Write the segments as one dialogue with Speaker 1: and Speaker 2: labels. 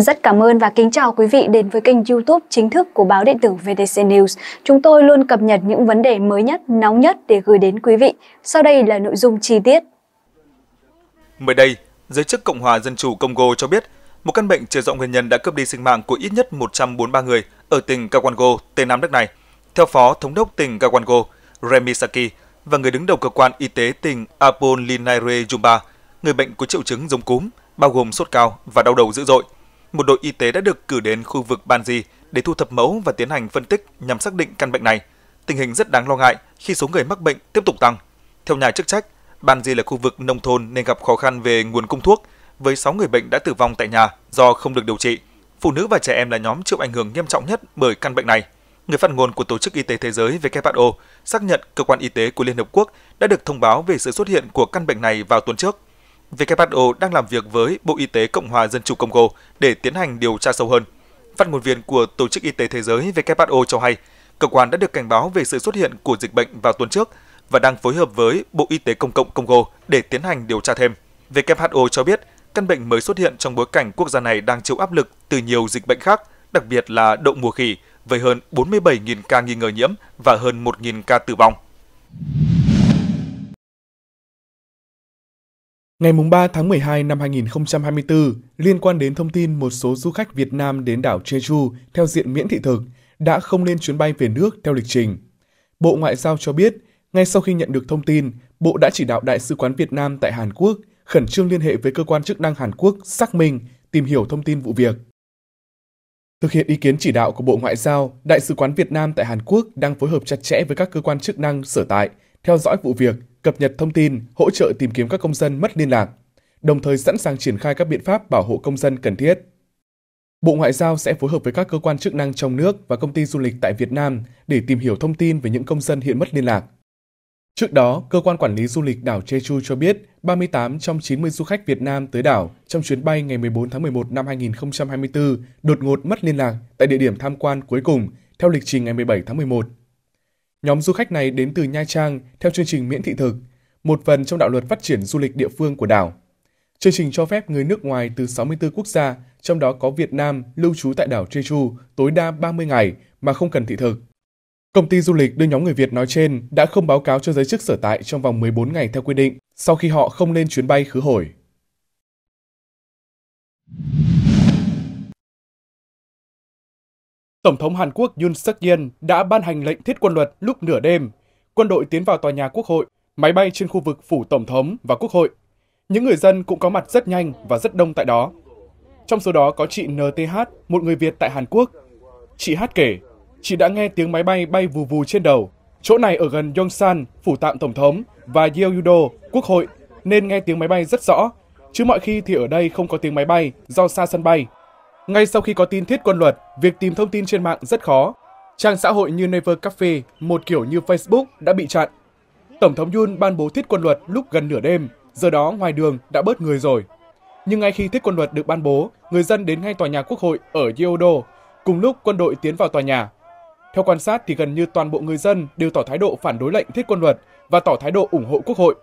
Speaker 1: Rất cảm ơn và kính chào quý vị đến với kênh YouTube chính thức của báo điện tử VTC News. Chúng tôi luôn cập nhật những vấn đề mới nhất, nóng nhất để gửi đến quý vị. Sau đây là nội dung chi tiết.
Speaker 2: Mới đây, giới chức Cộng hòa Dân chủ Congo cho biết một căn bệnh chưa rõ nguyên nhân đã cướp đi sinh mạng của ít nhất 143 người ở tỉnh Kawango, tây nam nước này. Theo Phó Thống đốc tỉnh Kawango, Remy Saki và người đứng đầu cơ quan y tế tỉnh Apollinaire Jumba, người bệnh có triệu chứng giống cúm, bao gồm sốt cao và đau đầu dữ dội. Một đội y tế đã được cử đến khu vực Banji để thu thập mẫu và tiến hành phân tích nhằm xác định căn bệnh này. Tình hình rất đáng lo ngại khi số người mắc bệnh tiếp tục tăng. Theo nhà chức trách, Banji là khu vực nông thôn nên gặp khó khăn về nguồn cung thuốc, với 6 người bệnh đã tử vong tại nhà do không được điều trị. Phụ nữ và trẻ em là nhóm chịu ảnh hưởng nghiêm trọng nhất bởi căn bệnh này. Người phát ngôn của Tổ chức Y tế Thế giới WHO xác nhận cơ quan y tế của Liên Hợp Quốc đã được thông báo về sự xuất hiện của căn bệnh này vào tuần trước. WHO đang làm việc với Bộ Y tế Cộng hòa Dân chủ Congo để tiến hành điều tra sâu hơn. Phát ngôn viên của Tổ chức Y tế Thế giới WHO cho hay, cơ quan đã được cảnh báo về sự xuất hiện của dịch bệnh vào tuần trước và đang phối hợp với Bộ Y tế Công cộng Congo để tiến hành điều tra thêm. WHO cho biết, căn bệnh mới xuất hiện trong bối cảnh quốc gia này đang chịu áp lực từ nhiều dịch bệnh khác, đặc biệt là đậu mùa khỉ, với hơn 47.000 ca nghi ngờ nhiễm và hơn 1.000 ca tử vong.
Speaker 3: Ngày 3 tháng 12 năm 2024, liên quan đến thông tin một số du khách Việt Nam đến đảo Jeju theo diện miễn thị thực đã không lên chuyến bay về nước theo lịch trình. Bộ Ngoại giao cho biết, ngay sau khi nhận được thông tin, Bộ đã chỉ đạo Đại sứ quán Việt Nam tại Hàn Quốc khẩn trương liên hệ với cơ quan chức năng Hàn Quốc xác minh, tìm hiểu thông tin vụ việc. Thực hiện ý kiến chỉ đạo của Bộ Ngoại giao, Đại sứ quán Việt Nam tại Hàn Quốc đang phối hợp chặt chẽ với các cơ quan chức năng sở tại, theo dõi vụ việc, cập nhật thông tin, hỗ trợ tìm kiếm các công dân mất liên lạc, đồng thời sẵn sàng triển khai các biện pháp bảo hộ công dân cần thiết. Bộ Ngoại giao sẽ phối hợp với các cơ quan chức năng trong nước và công ty du lịch tại Việt Nam để tìm hiểu thông tin về những công dân hiện mất liên lạc. Trước đó, Cơ quan Quản lý Du lịch đảo Jeju cho biết 38 trong 90 du khách Việt Nam tới đảo trong chuyến bay ngày 14 tháng 11 năm 2024 đột ngột mất liên lạc tại địa điểm tham quan cuối cùng theo lịch trình ngày 17 tháng 11. Nhóm du khách này đến từ Nha Trang theo chương trình miễn thị thực, một phần trong đạo luật phát triển du lịch địa phương của đảo. Chương trình cho phép người nước ngoài từ 64 quốc gia, trong đó có Việt Nam, lưu trú tại đảo Jeju tối đa 30 ngày mà không cần thị thực. Công ty du lịch đưa nhóm người Việt nói trên đã không báo cáo cho giới chức sở tại trong vòng 14 ngày theo quy định sau khi họ không lên chuyến bay khứ hồi. Tổng thống Hàn Quốc Yoon suk yeol đã ban hành lệnh thiết quân luật lúc nửa đêm. Quân đội tiến vào tòa nhà Quốc hội, máy bay trên khu vực phủ Tổng thống và Quốc hội. Những người dân cũng có mặt rất nhanh và rất đông tại đó. Trong số đó có chị NTH, một người Việt tại Hàn Quốc. Chị Hát kể, chị đã nghe tiếng máy bay bay vù vù trên đầu. Chỗ này ở gần Yongsan, phủ tạm Tổng thống, và Yeouido, Quốc hội, nên nghe tiếng máy bay rất rõ. Chứ mọi khi thì ở đây không có tiếng máy bay do xa sân bay. Ngay sau khi có tin thiết quân luật, việc tìm thông tin trên mạng rất khó. Trang xã hội như Naver Cafe, một kiểu như Facebook, đã bị chặn. Tổng thống Yoon ban bố thiết quân luật lúc gần nửa đêm, giờ đó ngoài đường đã bớt người rồi. Nhưng ngay khi thiết quân luật được ban bố, người dân đến ngay tòa nhà quốc hội ở Yeouido, cùng lúc quân đội tiến vào tòa nhà. Theo quan sát thì gần như toàn bộ người dân đều tỏ thái độ phản đối lệnh thiết quân luật và tỏ thái độ ủng hộ quốc hội.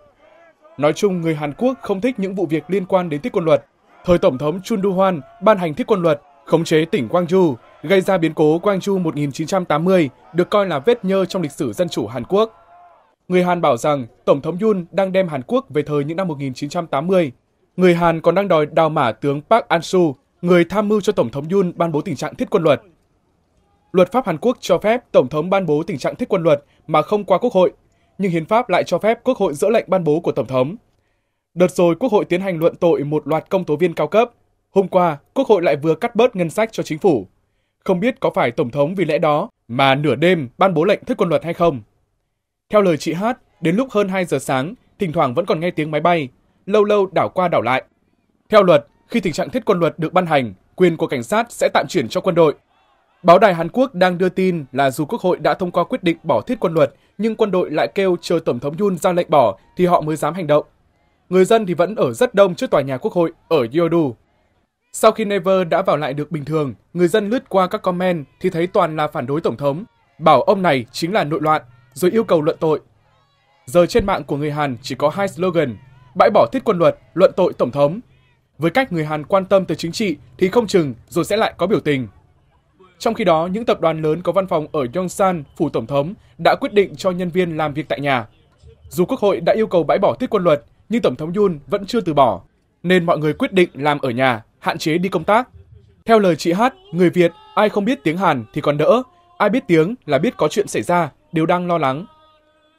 Speaker 3: Nói chung, người Hàn Quốc không thích những vụ việc liên quan đến thiết quân luật Thời Tổng thống Chun Doo-hwan ban hành thiết quân luật khống chế tỉnh Gwangju, gây ra biến cố Gwangju 1980 được coi là vết nhơ trong lịch sử dân chủ Hàn Quốc. Người Hàn bảo rằng Tổng thống Yoon đang đem Hàn Quốc về thời những năm 1980. Người Hàn còn đang đòi đào mả tướng Park An-su, người tham mưu cho Tổng thống Yoon ban bố tình trạng thiết quân luật. Luật pháp Hàn Quốc cho phép Tổng thống ban bố tình trạng thiết quân luật mà không qua Quốc hội, nhưng Hiến pháp lại cho phép Quốc hội dỡ lệnh ban bố của Tổng thống. Đợt rồi Quốc hội tiến hành luận tội một loạt công tố viên cao cấp. Hôm qua, Quốc hội lại vừa cắt bớt ngân sách cho chính phủ. Không biết có phải Tổng thống vì lẽ đó mà nửa đêm ban bố lệnh thiết quân luật hay không? Theo lời chị Hát, đến lúc hơn 2 giờ sáng, thỉnh thoảng vẫn còn nghe tiếng máy bay, lâu lâu đảo qua đảo lại. Theo luật, khi tình trạng thiết quân luật được ban hành, quyền của cảnh sát sẽ tạm chuyển cho quân đội. Báo đài Hàn Quốc đang đưa tin là dù Quốc hội đã thông qua quyết định bỏ thiết quân luật, nhưng quân đội lại kêu chờ Tổng thống Yun ra lệnh bỏ thì họ mới dám hành động người dân thì vẫn ở rất đông trước tòa nhà quốc hội ở Yodu. Sau khi Never đã vào lại được bình thường, người dân lướt qua các comment thì thấy toàn là phản đối Tổng thống, bảo ông này chính là nội loạn, rồi yêu cầu luận tội. Giờ trên mạng của người Hàn chỉ có hai slogan, bãi bỏ thiết quân luật, luận tội Tổng thống. Với cách người Hàn quan tâm tới chính trị thì không chừng rồi sẽ lại có biểu tình. Trong khi đó, những tập đoàn lớn có văn phòng ở Yongsan, phủ tổng thống, đã quyết định cho nhân viên làm việc tại nhà. Dù Quốc hội đã yêu cầu bãi bỏ thiết quân luật, nhưng Tổng thống Yoon vẫn chưa từ bỏ, nên mọi người quyết định làm ở nhà, hạn chế đi công tác. Theo lời chị Hát, người Việt, ai không biết tiếng Hàn thì còn đỡ, ai biết tiếng là biết có chuyện xảy ra, đều đang lo lắng.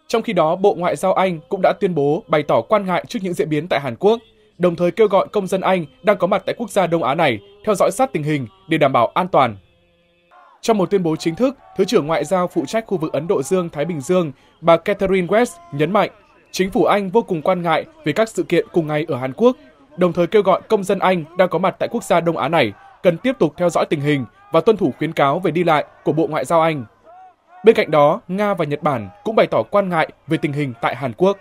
Speaker 3: Trong khi đó, Bộ Ngoại giao Anh cũng đã tuyên bố bày tỏ quan ngại trước những diễn biến tại Hàn Quốc, đồng thời kêu gọi công dân Anh đang có mặt tại quốc gia Đông Á này theo dõi sát tình hình để đảm bảo an toàn. Trong một tuyên bố chính thức, Thứ trưởng Ngoại giao phụ trách khu vực Ấn Độ Dương-Thái Bình Dương, bà Catherine West nhấn mạnh, chính phủ Anh vô cùng quan ngại về các sự kiện cùng ngày ở Hàn Quốc, đồng thời kêu gọi công dân Anh đang có mặt tại quốc gia Đông Á này cần tiếp tục theo dõi tình hình và tuân thủ khuyến cáo về đi lại của Bộ Ngoại giao Anh. Bên cạnh đó, Nga và Nhật Bản cũng bày tỏ quan ngại về tình hình tại Hàn Quốc.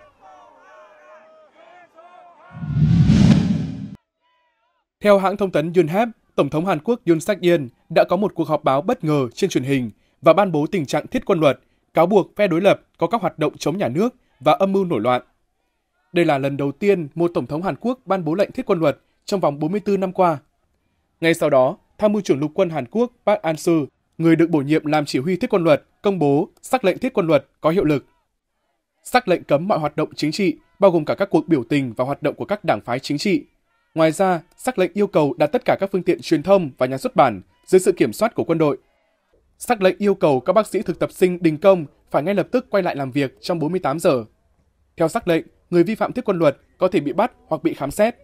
Speaker 3: Theo hãng thông tấn Yonhap, Tổng thống Hàn Quốc Yoon suk yeol đã có một cuộc họp báo bất ngờ trên truyền hình và ban bố tình trạng thiết quân luật, cáo buộc phe đối lập có các hoạt động chống nhà nước và âm mưu nổi loạn. Đây là lần đầu tiên một tổng thống Hàn Quốc ban bố lệnh thiết quân luật trong vòng 44 năm qua. Ngay sau đó, Tham mưu trưởng lục quân Hàn Quốc Park An-su, người được bổ nhiệm làm chỉ huy thiết quân luật, công bố sắc lệnh thiết quân luật có hiệu lực. Sắc lệnh cấm mọi hoạt động chính trị, bao gồm cả các cuộc biểu tình và hoạt động của các đảng phái chính trị. Ngoài ra, sắc lệnh yêu cầu đặt tất cả các phương tiện truyền thông và nhà xuất bản dưới sự kiểm soát của quân đội. Sắc lệnh yêu cầu các bác sĩ thực tập sinh đình công phải ngay lập tức quay lại làm việc trong 48 giờ. Theo sắc lệnh, người vi phạm thiết quân luật có thể bị bắt hoặc bị khám xét.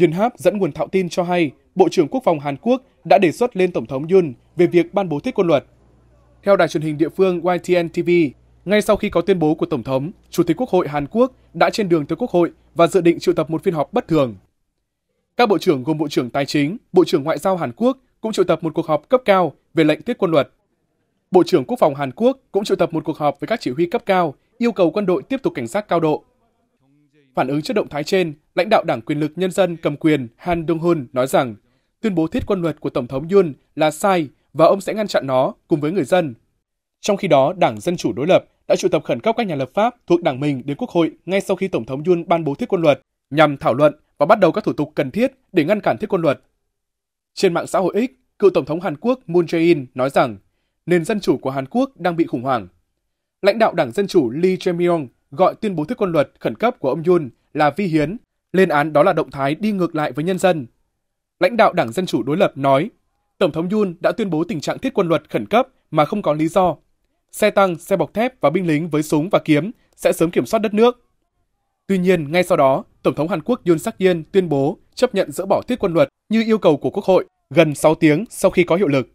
Speaker 3: Yun Hap dẫn nguồn thạo tin cho hay Bộ trưởng Quốc phòng Hàn Quốc đã đề xuất lên Tổng thống Yun về việc ban bố thiết quân luật. Theo đài truyền hình địa phương YTN TV, ngay sau khi có tuyên bố của Tổng thống, Chủ tịch Quốc hội Hàn Quốc đã trên đường tới Quốc hội và dự định triệu tập một phiên họp bất thường. Các bộ trưởng gồm Bộ trưởng Tài chính, Bộ trưởng Ngoại giao Hàn Quốc cũng triệu tập một cuộc họp cấp cao về lệnh thiết quân luật. Bộ trưởng Quốc phòng Hàn Quốc cũng triệu tập một cuộc họp với các chỉ huy cấp cao, yêu cầu quân đội tiếp tục cảnh giác cao độ. Phản ứng trước động thái trên, lãnh đạo Đảng Quyền lực Nhân dân cầm quyền Han Dong-hun nói rằng tuyên bố thiết quân luật của Tổng thống Yoon là sai và ông sẽ ngăn chặn nó cùng với người dân. Trong khi đó, Đảng Dân Chủ đối lập đã triệu tập khẩn cấp các nhà lập pháp thuộc đảng mình đến Quốc hội ngay sau khi Tổng thống Yoon ban bố thiết quân luật nhằm thảo luận và bắt đầu các thủ tục cần thiết để ngăn cản thiết quân luật. Trên mạng xã hội X, cựu Tổng thống Hàn Quốc Moon Jae-in nói rằng nền dân chủ của Hàn Quốc đang bị khủng hoảng. Lãnh đạo Đảng Dân Chủ Lee Jae-myung gọi tuyên bố thiết quân luật khẩn cấp của ông Yoon là vi hiến, lên án đó là động thái đi ngược lại với nhân dân lãnh đạo Đảng Dân Chủ đối lập nói, Tổng thống Yoon đã tuyên bố tình trạng thiết quân luật khẩn cấp mà không có lý do. Xe tăng, xe bọc thép và binh lính với súng và kiếm sẽ sớm kiểm soát đất nước. Tuy nhiên, ngay sau đó, Tổng thống Hàn Quốc Yoon suk yeol tuyên bố chấp nhận dỡ bỏ thiết quân luật như yêu cầu của Quốc hội gần 6 tiếng sau khi có hiệu lực.